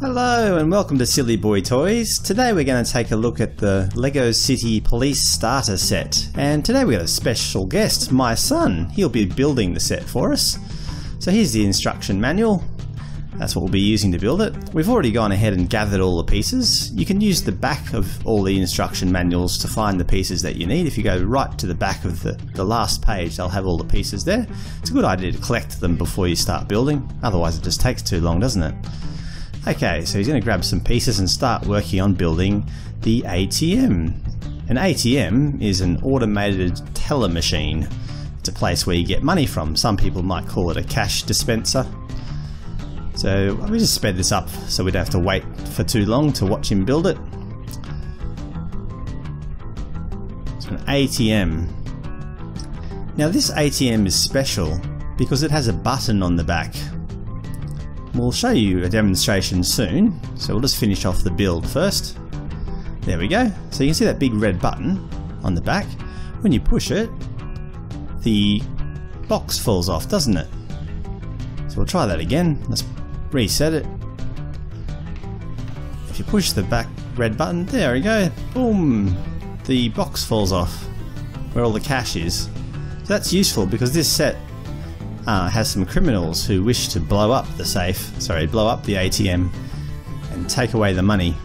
Hello and welcome to Silly Boy Toys. Today we're going to take a look at the LEGO City Police Starter Set. And today we got a special guest, my son. He'll be building the set for us. So here's the instruction manual. That's what we'll be using to build it. We've already gone ahead and gathered all the pieces. You can use the back of all the instruction manuals to find the pieces that you need. If you go right to the back of the, the last page, they'll have all the pieces there. It's a good idea to collect them before you start building, otherwise it just takes too long, doesn't it? Okay, so he's going to grab some pieces and start working on building the ATM. An ATM is an automated teller machine. It's a place where you get money from. Some people might call it a cash dispenser. So let me just sped this up so we don't have to wait for too long to watch him build it. So an ATM. Now this ATM is special because it has a button on the back We'll show you a demonstration soon, so we'll just finish off the build first. There we go. So you can see that big red button on the back. When you push it, the box falls off, doesn't it? So we'll try that again. Let's reset it. If you push the back red button, there we go. Boom! The box falls off where all the cash is. So that's useful because this set uh, has some criminals who wish to blow up the safe, sorry, blow up the ATM and take away the money.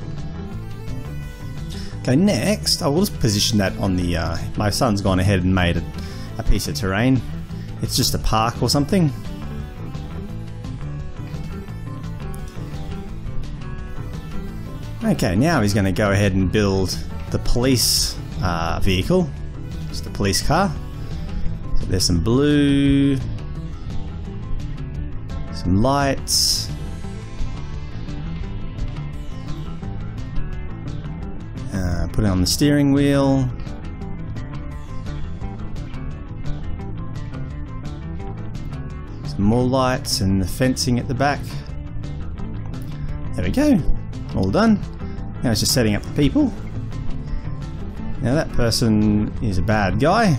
Okay, next I will just position that on the. Uh, my son's gone ahead and made a, a piece of terrain. It's just a park or something. Okay, now he's going to go ahead and build the police uh, vehicle. It's the police car. So there's some blue, some lights. Uh, put it on the steering wheel. Some more lights and the fencing at the back. There we go. All done. Now it's just setting up the people. Now that person is a bad guy.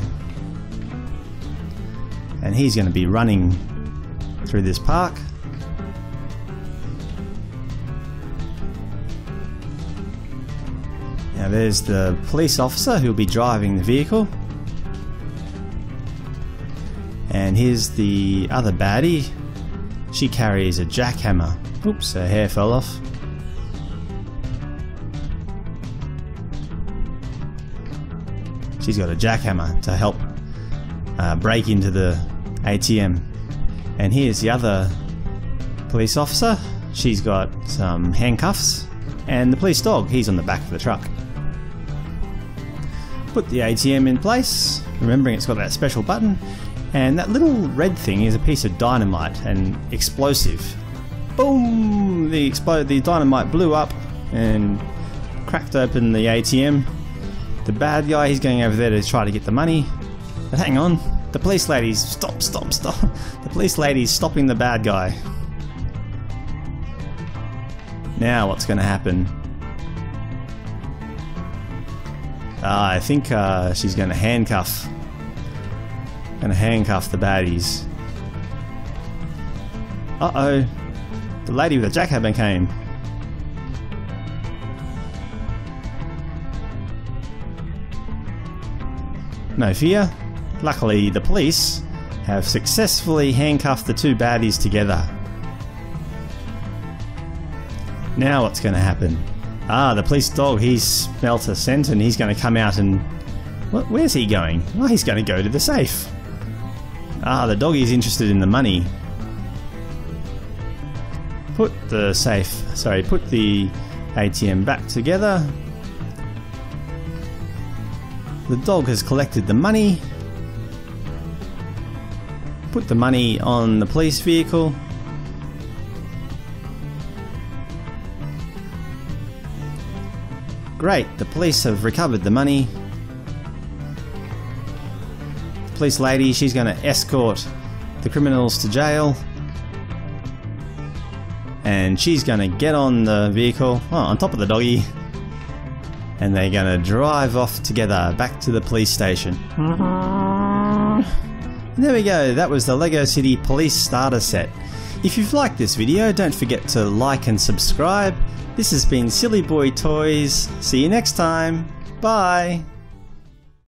And he's going to be running through this park. Now there's the police officer who'll be driving the vehicle. And here's the other baddie. She carries a jackhammer. Oops, her hair fell off. She's got a jackhammer to help uh, break into the ATM. And here's the other police officer. She's got some handcuffs. And the police dog, he's on the back of the truck. Put the ATM in place, remembering it's got that special button. And that little red thing is a piece of dynamite and explosive. Boom! The, the dynamite blew up and cracked open the ATM. The bad guy, he's going over there to try to get the money. But hang on, the police lady's stop, stop, stop. The police lady's stopping the bad guy. Now what's going to happen? Uh, I think uh, she's going to handcuff. To handcuff the baddies. Uh oh. The lady with the jackhammer came. No fear. Luckily, the police have successfully handcuffed the two baddies together. Now what's going to happen? Ah, the police dog, he's smelt a scent and he's going to come out and... What, where's he going? Oh, he's going to go to the safe. Ah, the doggy's interested in the money. Put the safe... Sorry, put the ATM back together. The dog has collected the money Put the money on the police vehicle. Great, the police have recovered the money. The police lady, she's going to escort the criminals to jail. And she's going to get on the vehicle, oh, on top of the doggy. And they're going to drive off together back to the police station. Mm-hmm. There we go, that was the LEGO City Police Starter Set. If you've liked this video, don't forget to like and subscribe. This has been Silly Boy Toys. See you next time. Bye.